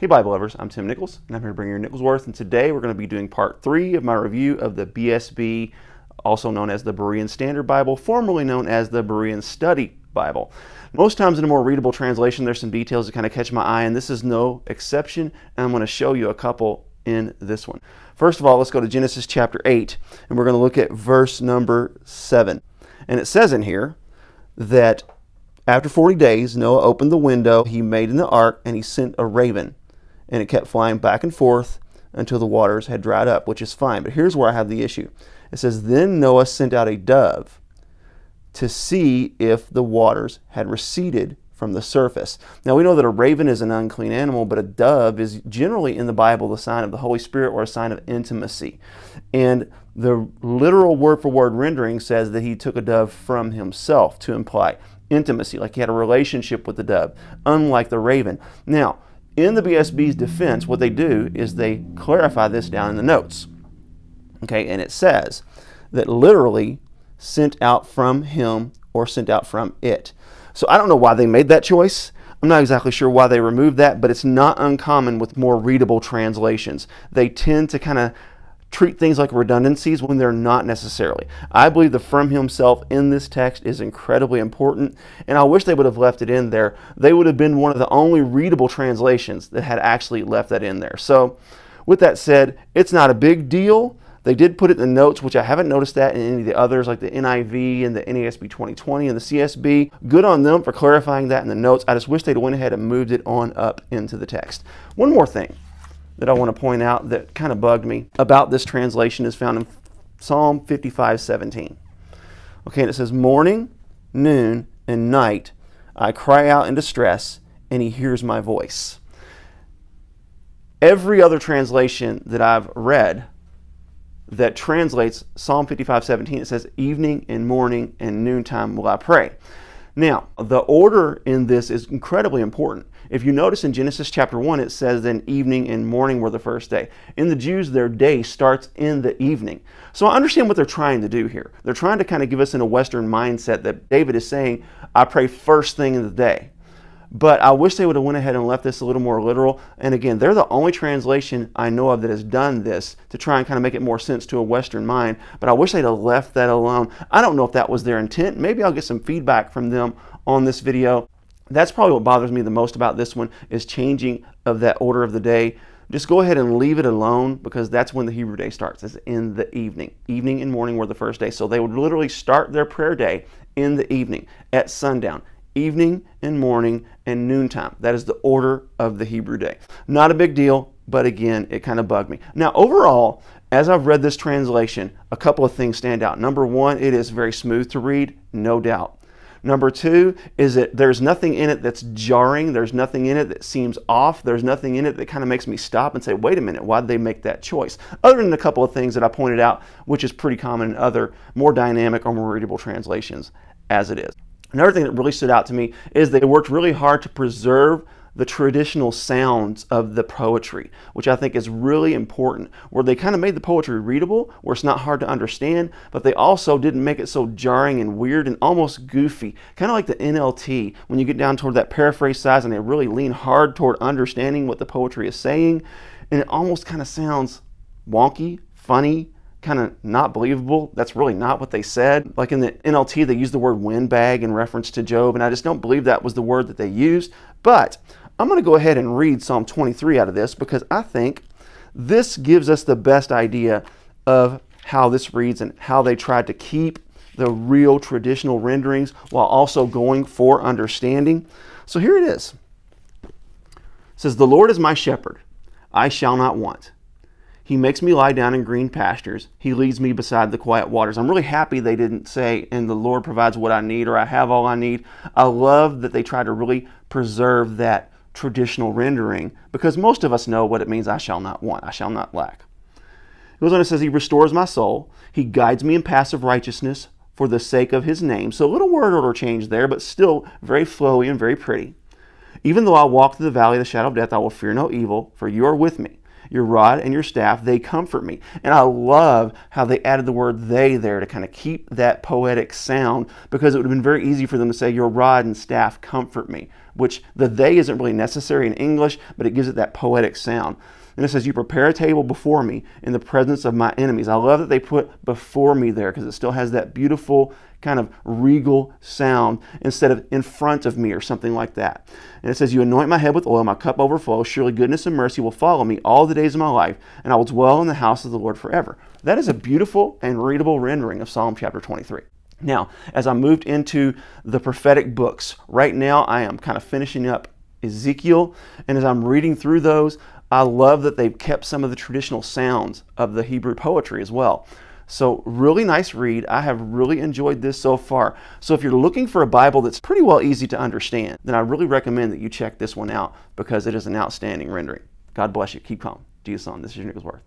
Hey Bible lovers, I'm Tim Nichols and I'm here to bring you Nickels Worth and today we're going to be doing part three of my review of the BSB, also known as the Berean Standard Bible, formerly known as the Berean Study Bible. Most times in a more readable translation there's some details that kind of catch my eye and this is no exception and I'm going to show you a couple in this one. First of all, let's go to Genesis chapter 8 and we're going to look at verse number 7. And it says in here that after 40 days, Noah opened the window he made in the ark and he sent a raven and it kept flying back and forth until the waters had dried up, which is fine. But here's where I have the issue. It says, Then Noah sent out a dove to see if the waters had receded from the surface. Now we know that a raven is an unclean animal, but a dove is generally in the Bible the sign of the Holy Spirit or a sign of intimacy. And the literal word for word rendering says that he took a dove from himself to imply intimacy, like he had a relationship with the dove, unlike the raven. Now, in the BSB's defense, what they do is they clarify this down in the notes. Okay, and it says that literally sent out from him or sent out from it. So I don't know why they made that choice. I'm not exactly sure why they removed that, but it's not uncommon with more readable translations. They tend to kind of treat things like redundancies when they're not necessarily. I believe the from himself in this text is incredibly important, and I wish they would have left it in there. They would have been one of the only readable translations that had actually left that in there. So, with that said, it's not a big deal. They did put it in the notes, which I haven't noticed that in any of the others, like the NIV and the NASB 2020 and the CSB. Good on them for clarifying that in the notes. I just wish they'd went ahead and moved it on up into the text. One more thing that I want to point out that kind of bugged me about this translation is found in Psalm 55 17. Okay, and it says, Morning, noon, and night I cry out in distress, and he hears my voice. Every other translation that I've read that translates Psalm 55 17, it says, Evening and morning and noontime will I pray. Now, the order in this is incredibly important. If you notice in Genesis chapter 1, it says then evening and morning were the first day. In the Jews, their day starts in the evening. So I understand what they're trying to do here. They're trying to kind of give us in a Western mindset that David is saying, I pray first thing in the day. But I wish they would have went ahead and left this a little more literal. And again, they're the only translation I know of that has done this to try and kind of make it more sense to a Western mind. But I wish they'd have left that alone. I don't know if that was their intent. Maybe I'll get some feedback from them on this video. That's probably what bothers me the most about this one is changing of that order of the day. Just go ahead and leave it alone because that's when the Hebrew day starts, It's in the evening. Evening and morning were the first day. So they would literally start their prayer day in the evening at sundown evening and morning and noontime. That is the order of the Hebrew day. Not a big deal, but again, it kind of bugged me. Now, overall, as I've read this translation, a couple of things stand out. Number one, it is very smooth to read, no doubt. Number two is that there's nothing in it that's jarring. There's nothing in it that seems off. There's nothing in it that kind of makes me stop and say, wait a minute, why did they make that choice? Other than a couple of things that I pointed out, which is pretty common in other more dynamic or more readable translations as it is. Another thing that really stood out to me is that they worked really hard to preserve the traditional sounds of the poetry, which I think is really important, where they kind of made the poetry readable, where it's not hard to understand, but they also didn't make it so jarring and weird and almost goofy, kind of like the NLT, when you get down toward that paraphrase size and they really lean hard toward understanding what the poetry is saying, and it almost kind of sounds wonky, funny, kind of not believable. That's really not what they said. Like in the NLT, they use the word windbag in reference to Job, and I just don't believe that was the word that they used. But I'm going to go ahead and read Psalm 23 out of this because I think this gives us the best idea of how this reads and how they tried to keep the real traditional renderings while also going for understanding. So here it is. It says, The Lord is my shepherd, I shall not want. He makes me lie down in green pastures. He leads me beside the quiet waters. I'm really happy they didn't say, and the Lord provides what I need or I have all I need. I love that they try to really preserve that traditional rendering because most of us know what it means I shall not want, I shall not lack. It goes on and says, He restores my soul. He guides me in paths of righteousness for the sake of His name. So a little word order change there, but still very flowy and very pretty. Even though I walk through the valley of the shadow of death, I will fear no evil, for you are with me your rod and your staff, they comfort me. And I love how they added the word they there to kind of keep that poetic sound because it would have been very easy for them to say, Your rod and staff comfort me. which the they isn't really necessary in English, but it gives it that poetic sound. And it says, You prepare a table before me in the presence of my enemies. I love that they put before me there because it still has that beautiful kind of regal sound instead of in front of me or something like that. And it says, You anoint my head with oil, my cup overflows. Surely goodness and mercy will follow me all the days of my life, and I will dwell in the house of the Lord forever. That is a beautiful and readable rendering of Psalm chapter 23. Now, as I moved into the prophetic books, right now I am kind of finishing up Ezekiel, and as I'm reading through those, I love that they've kept some of the traditional sounds of the Hebrew poetry as well. So, really nice read. I have really enjoyed this so far. So, if you're looking for a Bible that's pretty well easy to understand, then I really recommend that you check this one out because it is an outstanding rendering. God bless you. Keep calm. Jesus on. This is your Nickels Worth.